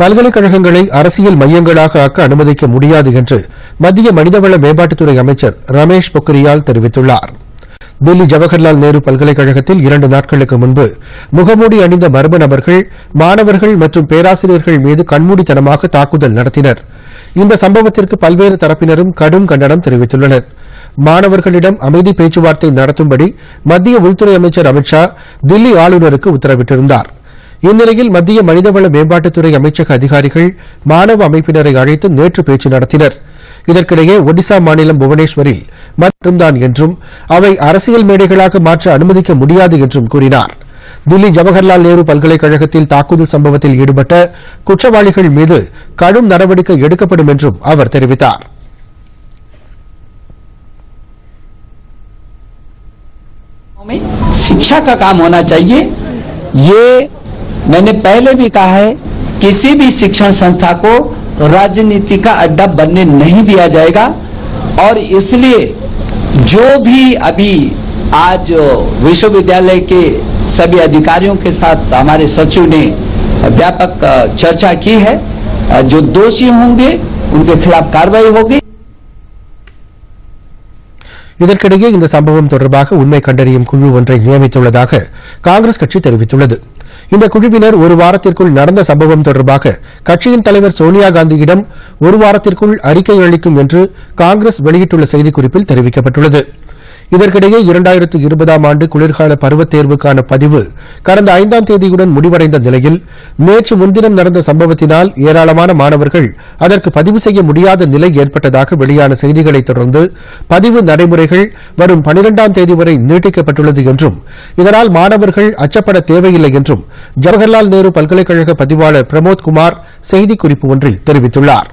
பல்கலைக்கழகங்களை அரசியல் மையங்களாக ஆக்க அனுமதிக்க முடியாது என்று மத்திய மனிதவள மேம்பாட்டுத்துறை அமைச்சர் ரமேஷ் பொக்ரியால் தெரிவித்துள்ளார். தில்லி ஜவஹர்லால் நேரு பல்கலைக்கழகத்தில் இரண்டு நாட்களுக்கு முன்பு முகமூடி அணிந்த மர்ம நபர்கள் மாணவர்கள் மற்றும் பேராசிரியர்கள் மீது கண்மூடித்தனமாக தாக்குதல் நடத்தினர். இந்த சம்பவத்திற்கு பல்வேறு தரப்பினரும் கடும் கண்டனம் தெரிவித்துள்ளனர். மாணவர்களிடம் அமைதி பேச்சுவார்த்தை நடத்தும்படி மத்திய உள்துறை அமைச்சர் அமித் ஷா தில்லி ஆளுநருக்கு உத்தரவிட்டிருந்தார். இந்நிலையில் மத்திய மனிதவள மேம்பாட்டுத்துறை அமைச்சக அதிகாரிகள் மாணவ அமைப்பினரை அழைத்து நேற்று பேச்சு நடத்தினர் இதற்கிடையே ஒடிசா மாநிலம் புவனேஸ்வரில் மட்டும்தான் என்றும் அவை அரசியல் மேடைகளாக மாற்ற அனுமதிக்க முடியாது என்றும் கூறினார் தில்லி ஜவஹர்லால் நேரு பல்கலைக்கழகத்தில் தாக்குதல் சம்பவத்தில் ஈடுபட்ட குற்றவாளிகள் மீது கடும் நடவடிக்கை எடுக்கப்படும் என்றும் அவர் தெரிவித்தார் में शिक्षा का काम होना चाहिए ये मैंने पहले भी कहा है, किसी भी शिक्षण संस्था को राजनीति का अड्डा बनने नहीं दिया जाएगा, और इसलिए जो भी अभी आज विश्वविद्यालय के सभी अधिकारियों के साथ हमारे सचिव ने व्यापक चर्चा की है जो दोषी होंगे, उनके खिलाफ कार्रवाई होगी। இதற்கிடையே இந்த சம்பவம் தொடர்பாக உண்மை கண்டறியும் குழு ஒன்றை நியமித்துள்ளதாக காங்கிரஸ் கட்சி தெரிவித்துள்ளது. இந்த குழுவினர் ஒரு வாரத்திற்குள் நடந்த சம்பவம் தொடர்பாக கட்சியின் தலைவர் சோனியா காந்தியிடம் ஒரு வாரத்திற்குள் அறிக்கை அளிக்கும் என்று காங்கிரஸ் வெளியிட்டுள்ள செய்திக்குறிப்பில் தெரிவிக்கப்பட்டுள்ளது. இதற்கிடையே இரண்டாயிரத்து இருபதாம் ஆண்டு குளிர்கால பருவத் தேர்வுக்கான பதிவு கடந்த ஐந்தாம் தேதியுடன் முடிவடைந்த நிலையில் நேற்று முன்தினம் நடந்த சம்பவத்தினால் ஏராளமான மாணவர்கள் அதற்கு பதிவு செய்ய முடியாத நிலை ஏற்பட்டதாக வெளியான செய்திகளை தொடர்ந்து பதிவு நடைமுறைகள் வரும் பனிரெண்டாம் தேதி வரை நீட்டிக்கப்பட்டுள்ளது என்றும் இதனால் மாணவர்கள் அச்சப்பட தேவையில்லை என்றும் ஜவஹர்லால் நேரு பல்கலைக்கழக பதிவாளர் பிரமோத் குமார் செய்திக்குறிப்பு ஒன்றில் தெரிவித்துள்ளாா்